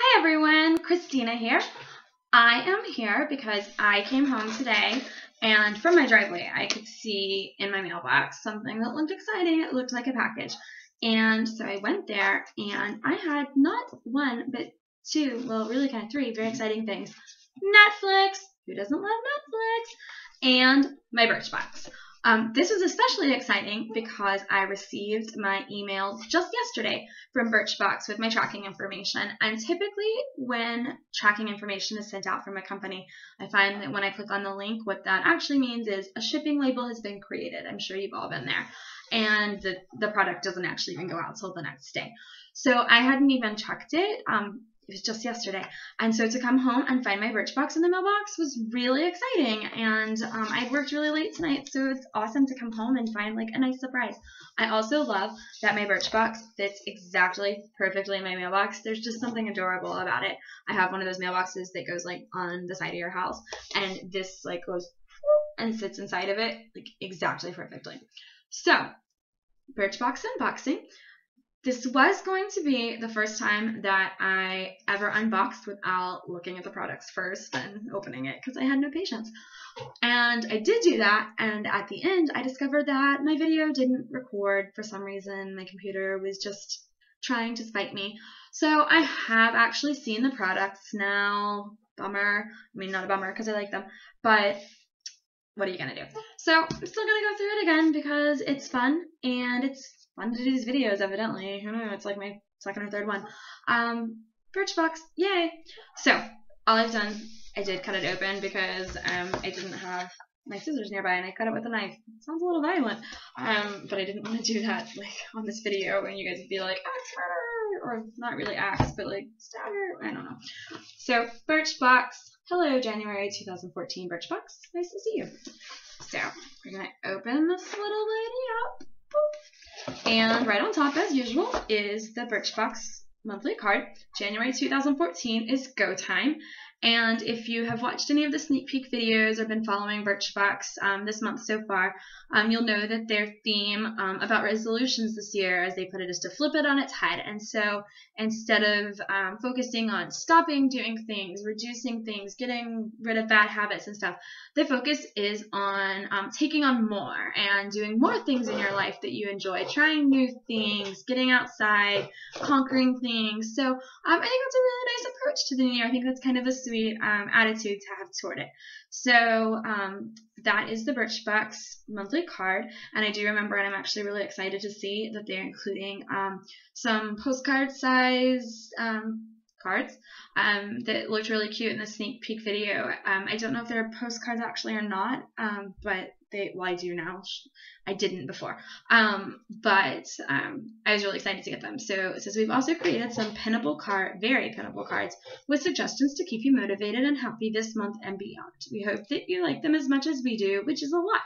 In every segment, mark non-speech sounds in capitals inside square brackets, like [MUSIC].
Hi everyone, Christina here. I am here because I came home today and from my driveway I could see in my mailbox something that looked exciting. It looked like a package. And so I went there and I had not one but two, well really kind of three very exciting things. Netflix, who doesn't love Netflix? And my Birchbox. Um, this was especially exciting because I received my email just yesterday from Birchbox with my tracking information. And typically, when tracking information is sent out from a company, I find that when I click on the link, what that actually means is a shipping label has been created. I'm sure you've all been there. And the, the product doesn't actually even go out until the next day. So I hadn't even checked it. Um, it was just yesterday. And so to come home and find my Birchbox in the mailbox was really exciting. And um, I worked really late tonight, so it's awesome to come home and find like a nice surprise. I also love that my Birchbox fits exactly perfectly in my mailbox. There's just something adorable about it. I have one of those mailboxes that goes like on the side of your house, and this like goes and sits inside of it like exactly perfectly. So, Birchbox unboxing. This was going to be the first time that I ever unboxed without looking at the products first and opening it because I had no patience. And I did do that, and at the end, I discovered that my video didn't record for some reason. My computer was just trying to spite me. So I have actually seen the products now. Bummer. I mean, not a bummer because I like them, but what are you going to do? So I'm still going to go through it again because it's fun and it's fun to do these videos, evidently. I don't know, it's like my second or third one. Um, Birchbox, yay! So, all I've done, I did cut it open because um, I didn't have my scissors nearby and I cut it with a knife. It sounds a little violent, um, but I didn't want to do that [LAUGHS] like on this video and you guys would be like, axe her! Or not really axe, but like stab her. I don't know. So, Birchbox, hello January 2014 Birchbox, nice to see you. So, we're going to open this little lady up. And right on top, as usual, is the Birchbox monthly card. January 2014 is go time. And if you have watched any of the sneak peek videos or been following Birchbox um, this month so far, um, you'll know that their theme um, about resolutions this year, as they put it, is to flip it on its head. And so instead of um, focusing on stopping doing things, reducing things, getting rid of bad habits and stuff, the focus is on um, taking on more and doing more things in your life that you enjoy, trying new things, getting outside, conquering things. So um, I think that's a really nice approach to the new year. I think that's kind of a sweet um, attitude to have toward it. So um, that is the Birchbox monthly card, and I do remember, and I'm actually really excited to see that they're including um, some postcard size um, cards um, that looked really cute in the sneak peek video. Um, I don't know if they're postcards actually or not, um, but they well I do now. I didn't before, um, but um, I was really excited to get them. So it says we've also created some pinnable card, very pinnable cards with suggestions to keep you motivated and happy this month and beyond. We hope that you like them as much as we do, which is a lot.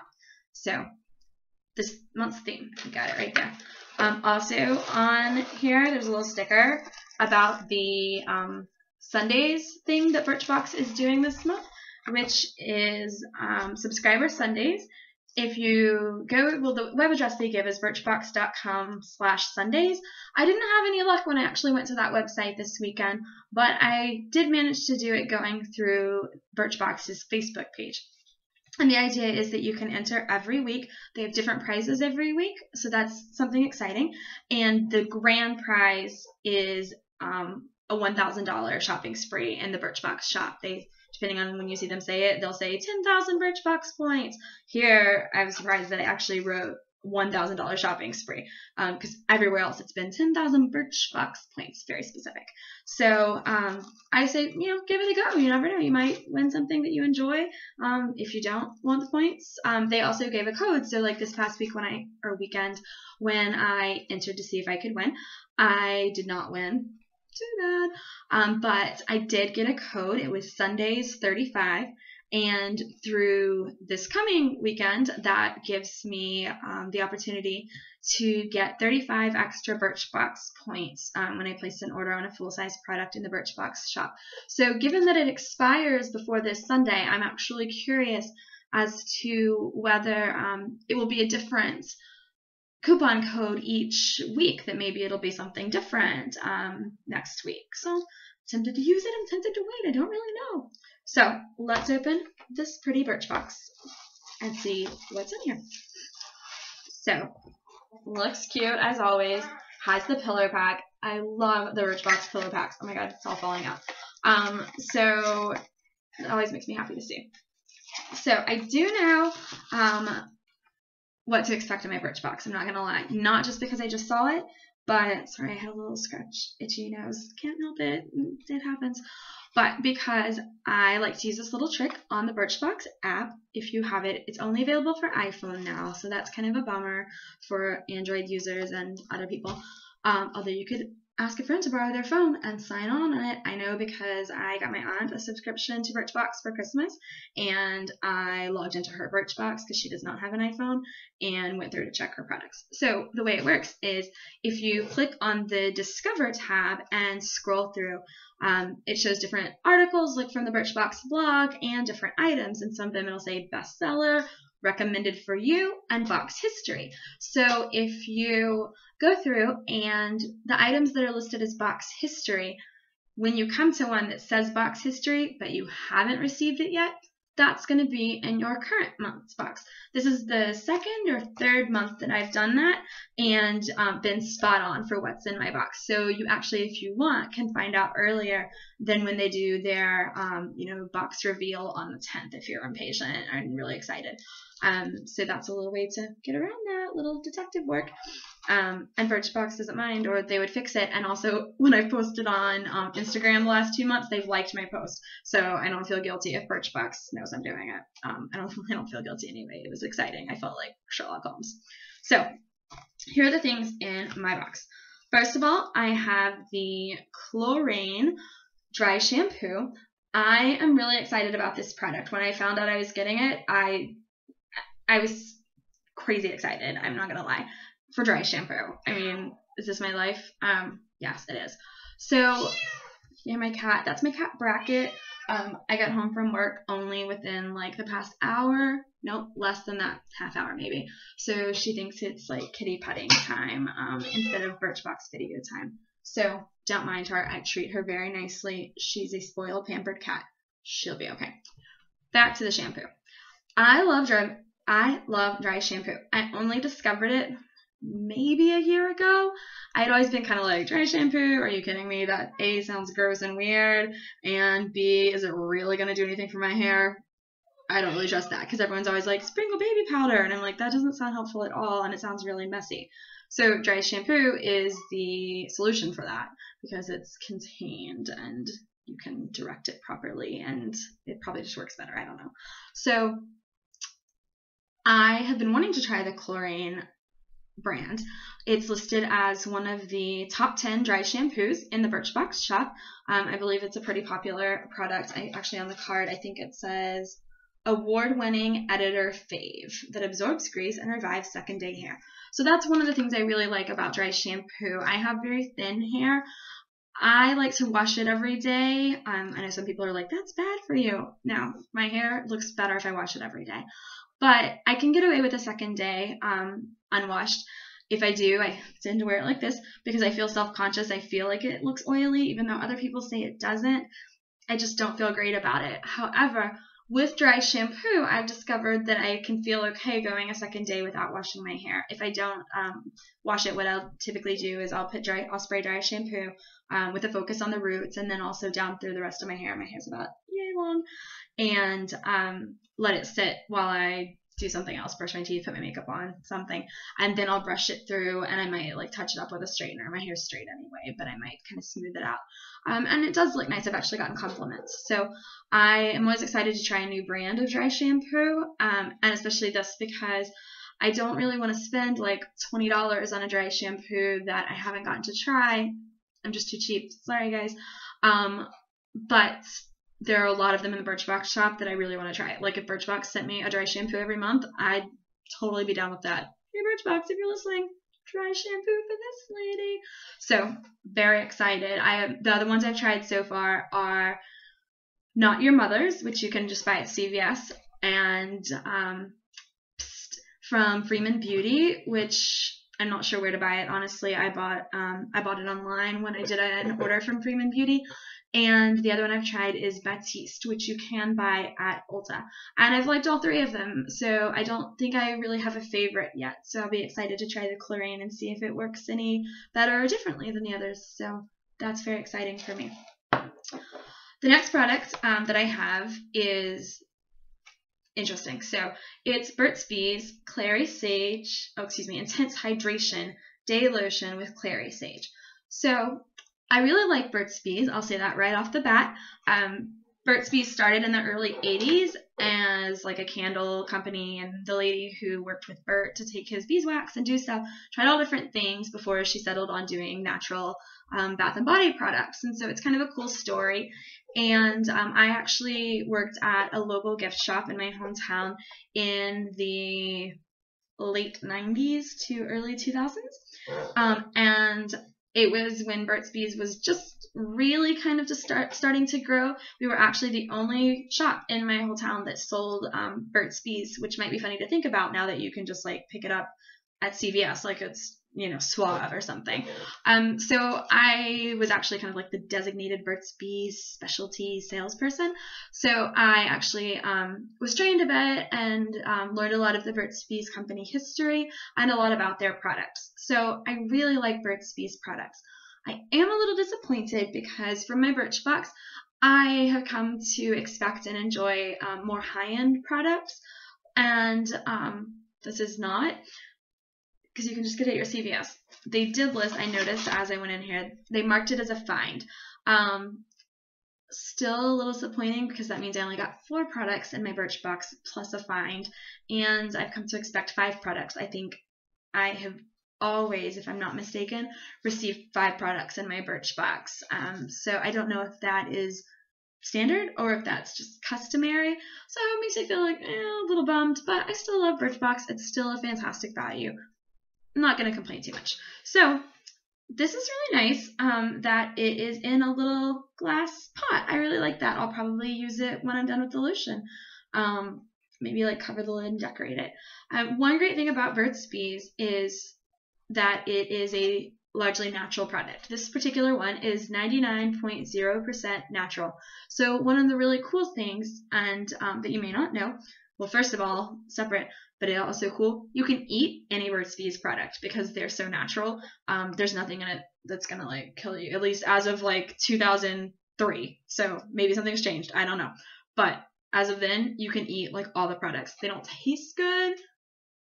So this month's theme, you got it right there. Um, also on here, there's a little sticker about the um, Sundays thing that Birchbox is doing this month, which is um, subscriber Sundays. If you go, well, the web address they give is birchbox.com slash Sundays. I didn't have any luck when I actually went to that website this weekend, but I did manage to do it going through Birchbox's Facebook page. And the idea is that you can enter every week. They have different prizes every week, so that's something exciting. And the grand prize is um, a $1,000 shopping spree in the Birchbox shop. They, depending on when you see them say it, they'll say 10,000 Birchbox points. Here, I was surprised that I actually wrote $1,000 shopping spree because um, everywhere else it's been 10,000 Birchbox points, very specific. So um, I say, you know, give it a go. You never know. You might win something that you enjoy. Um, if you don't want the points, um, they also gave a code. So like this past week when I, or weekend, when I entered to see if I could win, I did not win too bad. Um, but I did get a code. It was Sundays 35. And through this coming weekend, that gives me um, the opportunity to get 35 extra Birchbox points um, when I place an order on a full size product in the Birchbox shop. So, given that it expires before this Sunday, I'm actually curious as to whether um, it will be a different coupon code each week that maybe it'll be something different um, next week. So I'm tempted to use it. I'm tempted to wait. I don't really know. So let's open this pretty Birchbox and see what's in here. So looks cute as always. Has the pillow pack. I love the Birchbox pillow packs. Oh my god, it's all falling out. Um, so it always makes me happy to see. So I do know um, what to expect in my Birchbox. I'm not gonna lie. Not just because I just saw it, but sorry, I had a little scratch, itchy nose. Can't help it. It happens. But because I like to use this little trick on the Birchbox app, if you have it, it's only available for iPhone now, so that's kind of a bummer for Android users and other people. Um, although you could ask a friend to borrow their phone and sign on on it. I know because I got my aunt a subscription to Birchbox for Christmas and I logged into her Birchbox because she does not have an iPhone and went through to check her products. So the way it works is if you click on the Discover tab and scroll through, um, it shows different articles like from the Birchbox blog and different items and some of them it'll say bestseller, recommended for you, and box history. So if you go through and the items that are listed as box history, when you come to one that says box history but you haven't received it yet, that's going to be in your current month's box. This is the second or third month that I've done that and um, been spot on for what's in my box. So you actually, if you want, can find out earlier than when they do their, um, you know, box reveal on the 10th if you're impatient and really excited. Um, so that's a little way to get around that little detective work. Um, and Birchbox doesn't mind, or they would fix it. And also, [LAUGHS] when I've posted on um, Instagram the last two months, they've liked my post, so I don't feel guilty if Birchbox knows I'm doing it. Um, I don't, [LAUGHS] I don't feel guilty anyway. It was exciting. I felt like Sherlock Holmes. So here are the things in my box. First of all, I have the Klorane dry shampoo. I am really excited about this product. When I found out I was getting it, I I was crazy excited. I'm not gonna lie for dry shampoo. I mean, is this my life? Um, yes, it is. So, yeah, my cat. That's my cat Bracket. Um, I got home from work only within like the past hour. Nope, less than that, half hour maybe. So she thinks it's like kitty putting time um, instead of Birchbox video time. So don't mind her. I treat her very nicely. She's a spoiled, pampered cat. She'll be okay. Back to the shampoo. I love dry. I love dry shampoo. I only discovered it maybe a year ago. I had always been kind of like, dry shampoo? Are you kidding me? That A sounds gross and weird, and B, is it really going to do anything for my hair? I don't really trust that because everyone's always like, sprinkle baby powder. And I'm like, that doesn't sound helpful at all, and it sounds really messy. So, dry shampoo is the solution for that because it's contained and you can direct it properly, and it probably just works better. I don't know. So, I have been wanting to try the Klorane brand. It's listed as one of the top 10 dry shampoos in the Birchbox shop. Um, I believe it's a pretty popular product. I actually on the card I think it says award-winning editor fave that absorbs grease and revives second day hair. So that's one of the things I really like about dry shampoo. I have very thin hair. I like to wash it every day. Um, I know some people are like, that's bad for you. No, my hair looks better if I wash it every day. But I can get away with a second day um, unwashed. If I do, I tend to wear it like this because I feel self conscious. I feel like it looks oily, even though other people say it doesn't. I just don't feel great about it. However, with dry shampoo, I've discovered that I can feel okay going a second day without washing my hair. If I don't um, wash it, what I'll typically do is I'll put dry, I'll spray dry shampoo um, with a focus on the roots, and then also down through the rest of my hair. My hair's about long, and um, let it sit while I do something else, brush my teeth, put my makeup on, something, and then I'll brush it through, and I might like touch it up with a straightener. My hair's straight anyway, but I might kind of smooth it out, um, and it does look nice. I've actually gotten compliments, so I am always excited to try a new brand of dry shampoo, um, and especially this because. I don't really want to spend like $20 on a dry shampoo that I haven't gotten to try. I'm just too cheap. Sorry, guys. Um, but there are a lot of them in the Birchbox shop that I really want to try. Like if Birchbox sent me a dry shampoo every month, I'd totally be down with that. Hey Birchbox, if you're listening, dry shampoo for this lady. So very excited. I the other ones I've tried so far are not your mother's, which you can just buy at CVS, and um, from Freeman Beauty, which I'm not sure where to buy it. Honestly, I bought um, I bought it online when I did an order from Freeman Beauty, and the other one I've tried is Batiste, which you can buy at Ulta. And I've liked all three of them, so I don't think I really have a favorite yet. So I'll be excited to try the Klorane and see if it works any better or differently than the others. So that's very exciting for me. The next product um, that I have is interesting. So it's Burt's Bees Clary Sage, oh, excuse me, Intense Hydration Day Lotion with Clary Sage. So I really like Burt's Bees. I'll say that right off the bat. Um, Burt's Bees started in the early 80s as like a candle company, and the lady who worked with Burt to take his beeswax and do stuff tried all different things before she settled on doing natural um, bath and body products. And so it's kind of a cool story. And um, I actually worked at a local gift shop in my hometown in the late 90s to early 2000s. Um, and it was when Burt's Bees was just really kind of just start starting to grow. We were actually the only shop in my whole town that sold um, Burt's Bees, which might be funny to think about now that you can just like pick it up at CVS like it's you know, Suave or something. Um, so I was actually kind of like the designated Burt's Bees specialty salesperson. So I actually um, was trained a bit and um, learned a lot of the Burt's Bees company history and a lot about their products. So I really like Burt's Bees products. I am a little disappointed because from my Birchbox, I have come to expect and enjoy um, more high-end products, and um, this is not because you can just get it at your CVS. They did list, I noticed as I went in here, they marked it as a find. Um, still a little disappointing because that means I only got four products in my Birchbox plus a find, and I've come to expect five products. I think I have always, if I'm not mistaken, received five products in my Birchbox. Um, so I don't know if that is standard or if that's just customary. So it makes me feel like eh, a little bummed, but I still love Birchbox. It's still a fantastic value. I'm not going to complain too much. So this is really nice um, that it is in a little glass pot. I really like that. I'll probably use it when I'm done with the lotion. Um, maybe like cover the lid and decorate it. Um, one great thing about Burt's Bees is that it is a largely natural product. This particular one is 99.0% natural. So one of the really cool things, and um, that you may not know, well, first of all, separate, but it also cool. You can eat any Burt's Bees product because they're so natural. Um, there's nothing in it that's gonna like kill you. At least as of like 2003. So maybe something's changed. I don't know. But as of then, you can eat like all the products. They don't taste good.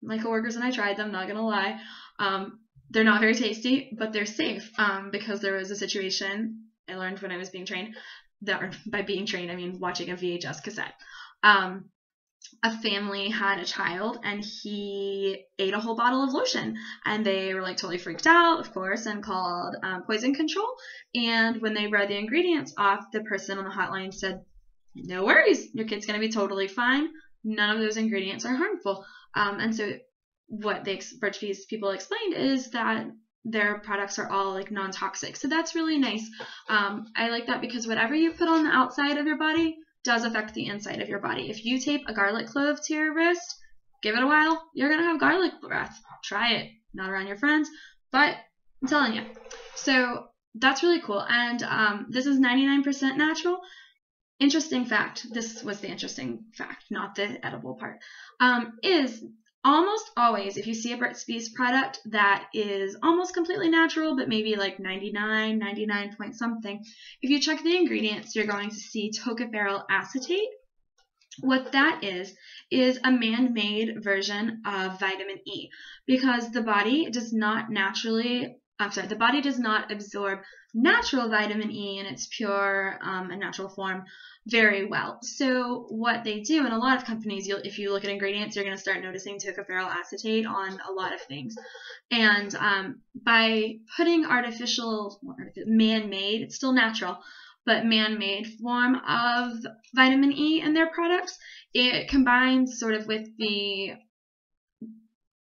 My coworkers and I tried them. Not gonna lie. Um, they're not very tasty, but they're safe um, because there was a situation I learned when I was being trained. That by being trained, I mean watching a VHS cassette. Um, a family had a child and he ate a whole bottle of lotion. And they were like totally freaked out of course and called um, poison control. And when they read the ingredients off the person on the hotline said no worries your kid's going to be totally fine. None of those ingredients are harmful. Um, and so what the Bees people explained is that their products are all like non-toxic. So that's really nice. Um, i like that because whatever you put on the outside of your body does affect the inside of your body. If you tape a garlic clove to your wrist, give it a while, you're going to have garlic breath. Try it. Not around your friends, but I'm telling you. So that's really cool. And um, this is 99% natural. Interesting fact, this was the interesting fact, not the edible part, um, is almost always, if you see a Burt's Bees product that is almost completely natural, but maybe like 99, 99 point something, if you check the ingredients, you're going to see tocopherol acetate. What that is, is a man made version of vitamin E because the body does not naturally I'm sorry, the body does not absorb natural vitamin E in its pure um, and natural form very well. So what they do in a lot of companies, if you look at ingredients, you're going to start noticing tocopherol acetate on a lot of things. And um, by putting artificial, man-made, it's still natural, but man-made form of vitamin E in their products, it combines sort of with the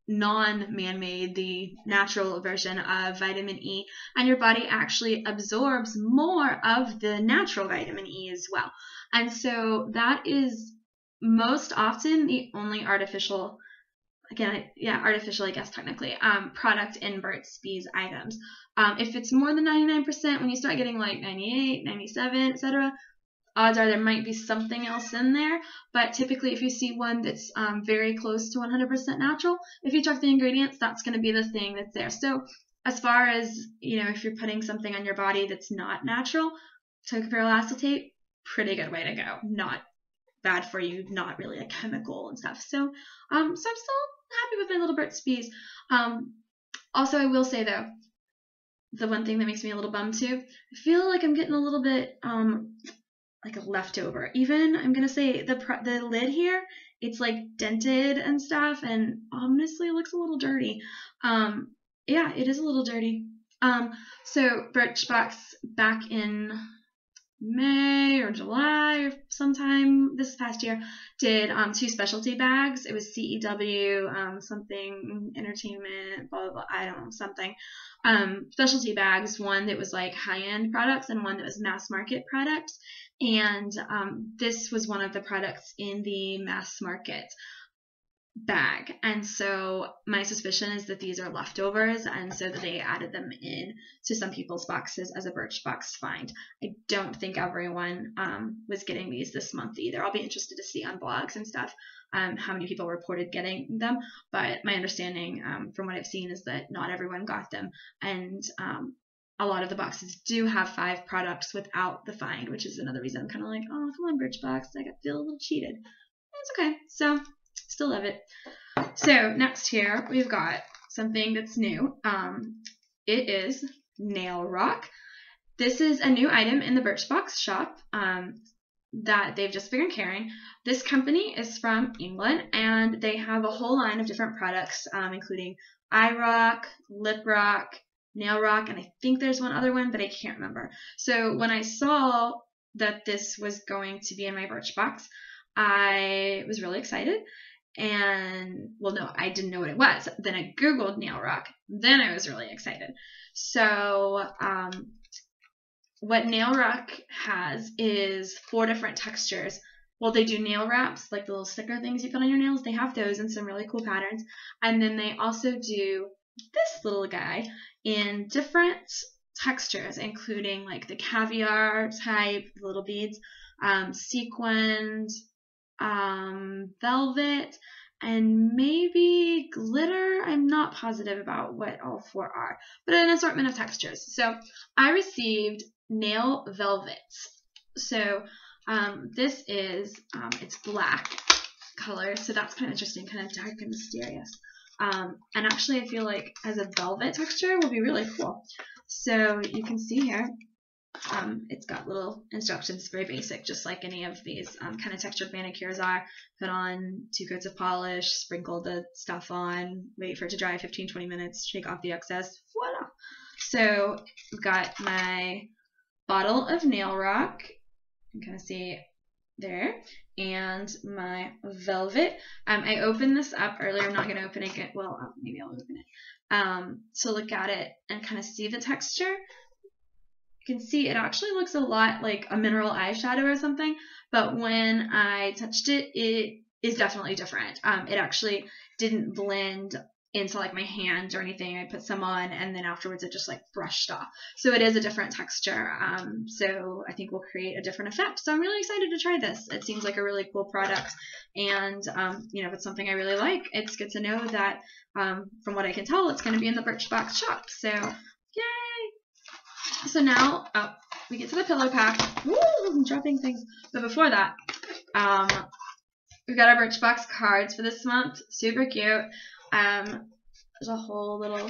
non-man-made, the natural version of vitamin E, and your body actually absorbs more of the natural vitamin E as well. And so that is most often the only artificial again, yeah, artificial, I guess technically, um, product in Burt's Bees items. Um, if it's more than 99%, when you start getting like 98, 97, etc., odds are there might be something else in there. But typically, if you see one that's um, very close to 100% natural, if you check the ingredients, that's going to be the thing that's there. So as far as you know, if you're putting something on your body that's not natural, tocopherol acetate, pretty good way to go. Not bad for you, not really a chemical and stuff. So, um, so I'm still happy with my little Burt's Bees. Um, also, I will say though, the one thing that makes me a little bummed too, I feel like I'm getting a little bit um like a leftover. Even I'm gonna say the the lid here, it's like dented and stuff, and honestly, looks a little dirty. Um, yeah, it is a little dirty. Um, so Birchbox back in May or July or sometime this past year did um, two specialty bags. It was CEW, um, something entertainment, blah, blah, blah, I don't know, something. Um, specialty bags, one that was like high end products and one that was mass market products. And um, this was one of the products in the mass market bag. And so my suspicion is that these are leftovers and so that they added them in to some people's boxes as a Birchbox find. I don't think everyone um, was getting these this month either. I'll be interested to see on blogs and stuff um, how many people reported getting them. But my understanding um, from what I've seen is that not everyone got them. And um, a lot of the boxes do have five products without the find, which is another reason I'm kind of like, oh, come on, Birchbox. I feel a little cheated. It's okay. So Still love it. So next here we've got something that's new. Um, it is nail rock. This is a new item in the Birchbox shop um, that they've just begun carrying. This company is from England and they have a whole line of different products, um, including eye rock, lip rock, nail rock, and I think there's one other one, but I can't remember. So when I saw that this was going to be in my Birchbox, I was really excited. And well no i didn't know what it was. Then i googled nail rock. Then i was really excited. So um, what nail rock has is four different textures. Well they do nail wraps like the little sticker things you put on your nails. They have those in some really cool patterns. And then they also do this little guy in different textures including like the caviar type little beads um, sequined um, velvet, and maybe glitter. I'm not positive about what all four are, but an assortment of textures. So I received nail velvets. So um, this is, um, it's black color, so that's kind of interesting, kind of dark and mysterious. Um, and actually I feel like as a velvet texture will be really cool. So you can see here, um, it's got little instructions, very basic, just like any of these um, kind of textured manicures are. Put on two coats of polish, sprinkle the stuff on, wait for it to dry 15 20 minutes, shake off the excess, voila. So I've got my bottle of nail rock. You can kind of see there, and my velvet. Um, I opened this up earlier. I'm not going to open it. Well, maybe I'll open it um, to look at it and kind of see the texture You can see it actually looks a lot like a mineral eyeshadow or something, but when I touched it, it is definitely different. Um, it actually didn't blend into like my hand or anything. I put some on and then afterwards it just like brushed off. So it is a different texture. Um, so I think we'll create a different effect. So I'm really excited to try this. It seems like a really cool product. And, um, you know, if it's something I really like, it's good to know that um, from what I can tell, it's going to be in the Birchbox shop. So yay! so now, oh, we get to the pillow pack. Woo, I'm dropping things. But before that, um, we've got our Birchbox cards for this month. Super cute. Um, there's a whole little.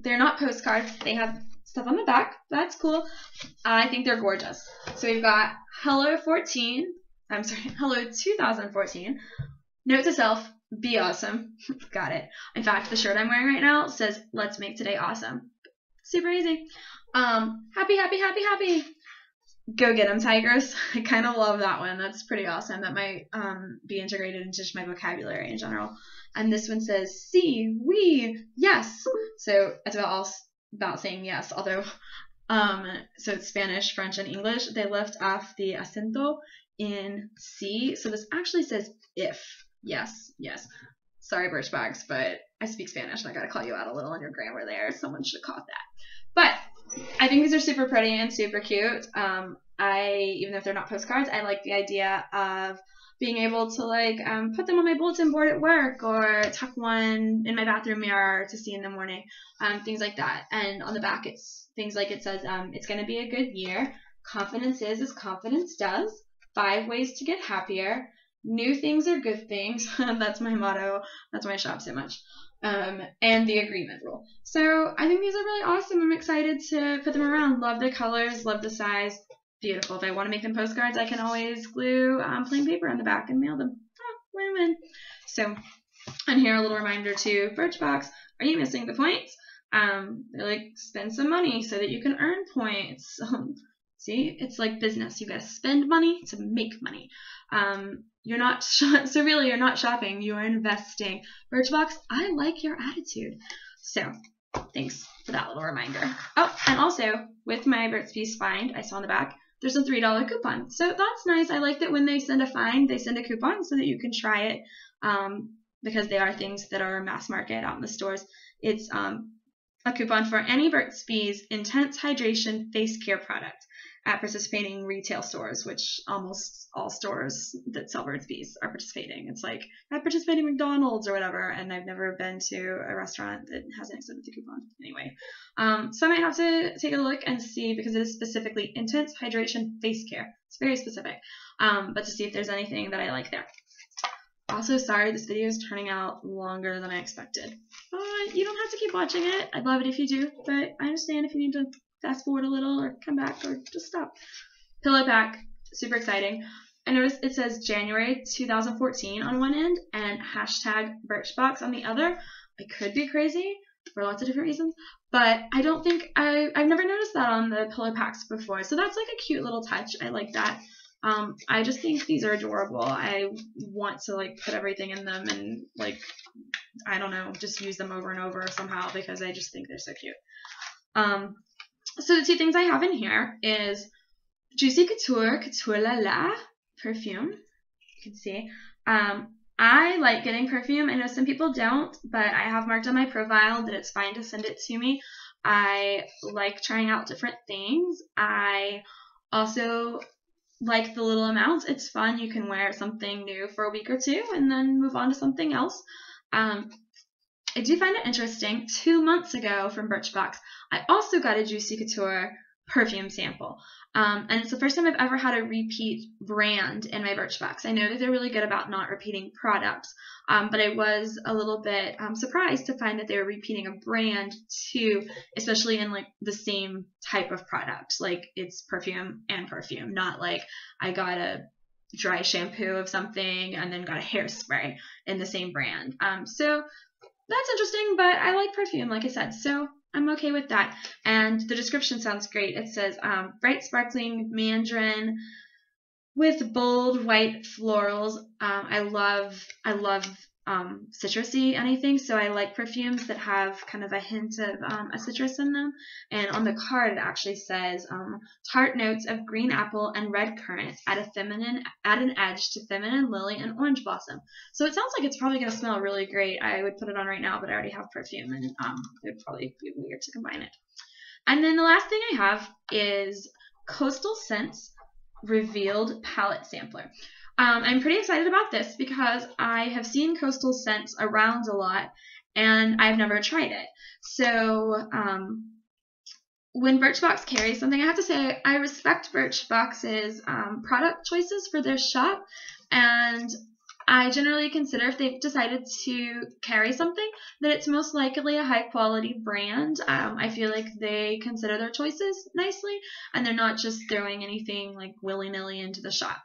They're not postcards. They have stuff on the back. That's cool. I think they're gorgeous. So we've got Hello 14. I'm sorry, [LAUGHS] Hello 2014. Note to self: Be awesome. [LAUGHS] got it. In fact, the shirt I'm wearing right now says "Let's make today awesome." super easy. Um, happy, happy, happy, happy. Go get them, tigers. [LAUGHS] I kind of love that one. That's pretty awesome. That might um, be integrated into my vocabulary in general. And this one says see, we, yes. So it's about all about saying yes. Although, um, so it's Spanish, French, and English. They left off the acento in C. So this actually says if. Yes, yes. Sorry, Birchbox, but I speak Spanish and I gotta call you out a little on your grammar there. Someone should caught that. But I think these are super pretty and super cute. Um, I even if they're not postcards, I like the idea of being able to like um, put them on my bulletin board at work or tuck one in my bathroom mirror to see in the morning, um, things like that. And on the back, it's things like it says, um, it's going to be a good year. Confidence is as confidence does. Five ways to get happier. New things are good things. [LAUGHS] That's my motto. That's why I shop so much. Um, and the agreement rule. So I think these are really awesome. I'm excited to put them around. Love the colors, love the size beautiful. If I want to make them postcards, I can always glue um, plain paper on the back and mail them. Ah, win-win. So, and here a little reminder to Birchbox, are you missing the points? Um, they're like, spend some money so that you can earn points. [LAUGHS] See, it's like business. You gotta spend money to make money. Um, you're not [LAUGHS] sh- so really you're not shopping. You are investing. Birchbox, I like your attitude. So thanks for that little reminder. Oh, and also with my Burt's Bees find, I saw in the back there's a $3 coupon. So that's nice. I like that when they send a find, they send a coupon so that you can try it um, because they are things that are mass market out in the stores. It's um, a coupon for any Burt's Bees Intense Hydration Face Care product at participating retail stores, which almost all stores that sell Burt's Bees are participating. It's like at participating McDonald's or whatever, and I've never been to a restaurant that hasn't accepted the coupon. Anyway, um, so I might have to take a look and see because it is specifically intense hydration face care. It's very specific, um, but to see if there's anything that I like there. Also, sorry this video is turning out longer than I expected. But you don't have to keep watching it. I'd love it if you do, but I understand if you need to fast forward a little or come back or just stop. Pillow pack, super exciting. I noticed it says January 2014 on one end and hashtag Birchbox on the other. I could be crazy for lots of different reasons, but I don't think I, I've never noticed that on the pillow packs before. So that's like a cute little touch. I like that. Um, I just think these are adorable. I want to like put everything in them and like I don't know, just use them over and over somehow because I just think they're so cute. Um, so the two things I have in here is Juicy Couture Couture La La perfume. You can see. Um, I like getting perfume. I know some people don't, but I have marked on my profile that it's fine to send it to me. I like trying out different things. I also like the little amounts. It's fun. You can wear something new for a week or two and then move on to something else. Um, I do find it interesting. Two months ago from Birchbox, I also got a Juicy Couture perfume sample. Um, and it's the first time I've ever had a repeat brand in my Birchbox. I know that they're really good about not repeating products, um, but I was a little bit um, surprised to find that they were repeating a brand too, especially in like the same type of product. Like it's perfume and perfume, not like I got a dry shampoo of something and then got a hairspray in the same brand. Um, so that's interesting, but I like perfume, like I said, so I'm okay with that. And the description sounds great. It says um, bright, sparkling mandarin with bold white florals. Um, I love, I love um, citrusy anything. So I like perfumes that have kind of a hint of um, a citrus in them. And on the card, it actually says um, tart notes of green apple and red currant add a feminine, add an edge to feminine lily and orange blossom. So it sounds like it's probably going to smell really great. I would put it on right now, but I already have perfume, and um, it would probably be weird to combine it. And then the last thing I have is Coastal Scents Revealed Palette Sampler. Um, I'm pretty excited about this because I have seen coastal scents around a lot and I've never tried it. So um, when Birchbox carries something, I have to say I respect Birchbox's um, product choices for their shop, and I generally consider if they've decided to carry something that it's most likely a high quality brand. Um, I feel like they consider their choices nicely, and they're not just throwing anything like willy nilly into the shop.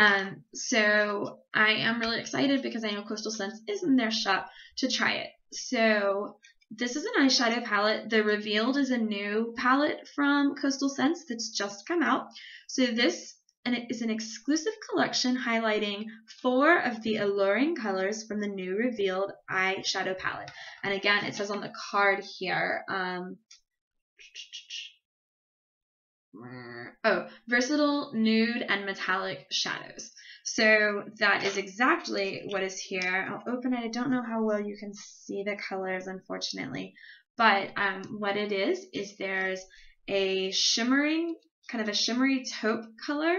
Um, so I am really excited because I know Coastal Scents is in their shop to try it. So this is an eyeshadow palette. The Revealed is a new palette from Coastal Scents that's just come out. So this and it is an exclusive collection highlighting four of the alluring colors from the new Revealed eyeshadow palette. And again, it says on the card here, um, oh, versatile nude and metallic shadows. So that is exactly what is here. I'll open it. I don't know how well you can see the colors, unfortunately. But um, what it is, is there's a shimmering, kind of a shimmery taupe color,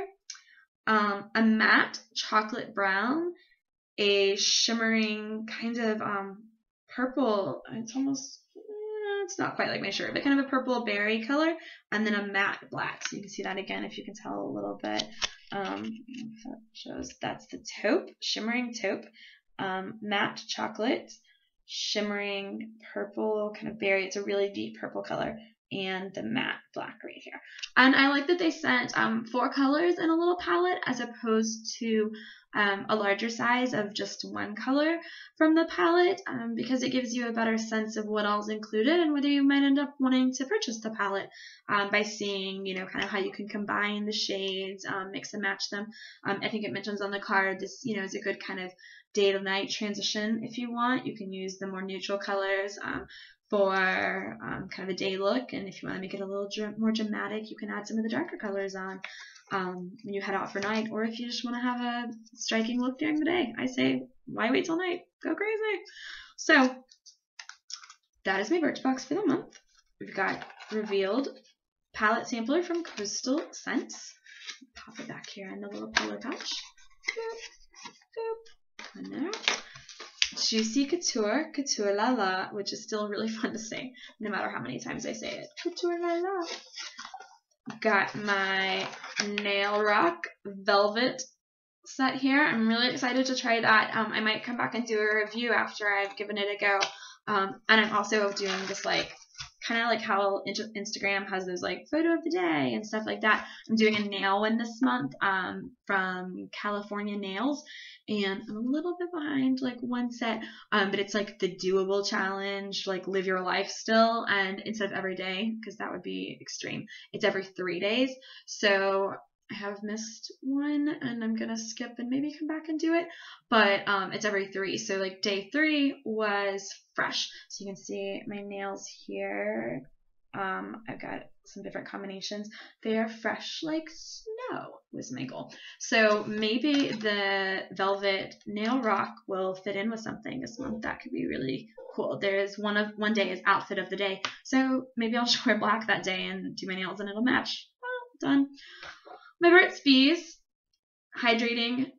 um, a matte chocolate brown, a shimmering kind of um, purple, it's almost, it's not quite like my shirt, but kind of a purple berry color, and then a matte black. So you can see that again if you can tell a little bit. Um, that shows that's the taupe, shimmering taupe, um, matte chocolate, shimmering purple kind of berry. It's a really deep purple color and the matte black right here. And I like that they sent um, four colors in a little palette as opposed to um, a larger size of just one color from the palette um, because it gives you a better sense of what all's included and whether you might end up wanting to purchase the palette um, by seeing, you know, kind of how you can combine the shades, um, mix and match them. Um, I think it mentions on the card this, you know, is a good kind of day to night transition if you want. You can use the more neutral colors for um, kind of a day look. And if you want to make it a little dr- more dramatic, you can add some of the darker colors on um, when you head out for night. Or if you just want to have a striking look during the day, I say, why wait till night? Go crazy. So that is my Birchbox for the month. We've got revealed palette sampler from Crystal Scents. Pop it back here in the little pillow pouch. Boop, boop. And there. Juicy Couture, Couture La La, which is still really [LAUGHS] fun to say, no matter how many times I say it. Couture La La. Got my Nail Rock Velvet set here. I'm really excited to try that. Um, I might come back and do a review after I've given it a go. Um, and I'm also doing this like kind of like how Instagram has those like photo of the day and stuff like that. I'm doing a nail one this month um, from California Nails, and I'm a little bit behind like one set, um, but it's like the doable challenge, like live your life still, and instead of every day, because that would be extreme, it's every three days. So I have missed one and I'm gonna skip and maybe come back and do it. But um, it's every three. So like day three was fresh. So you can see my nails here. Um, I've got some different combinations. They are fresh like snow was my goal. So maybe the velvet nail rock will fit in with something this month. That could be really cool. There's one of one day is outfit of the day. So maybe I'll just [LAUGHS] wear black that day and do my nails and it'll match. Well, done. My Burt's Bees Hydrating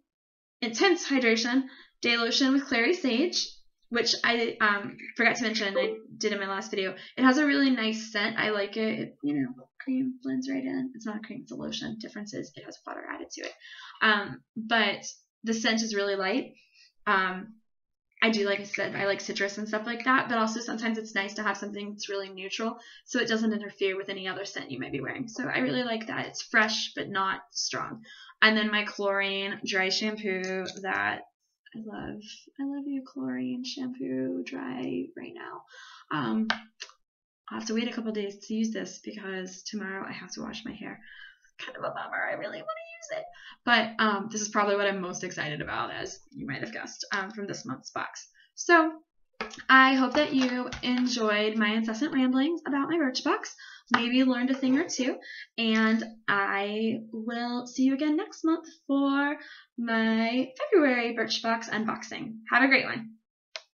Intense Hydration Day Lotion with Clary Sage, which I um, forgot to mention I did in my last video. It has a really nice scent. I like it. it. You know, cream blends right in. It's not a cream, it's a lotion. Difference is it has water added to it. Um, but the scent is really light. Um, I do, like I said, I like citrus and stuff like that, but also sometimes it's nice to have something that's really neutral so it doesn't interfere with any other scent you might be wearing. So I really like that. It's fresh but not strong. And then my Klorane dry shampoo that I love. I love you, Klorane shampoo dry right now. Um, I'll have to wait a couple days to use this because tomorrow I have to wash my hair. Kind of a bummer. I really want it. But um, this is probably what I'm most excited about, as you might have guessed um, from this month's box. So I hope that you enjoyed my incessant ramblings about my Birchbox. Maybe learned a thing or two. And I will see you again next month for my February Birchbox unboxing. Have a great one.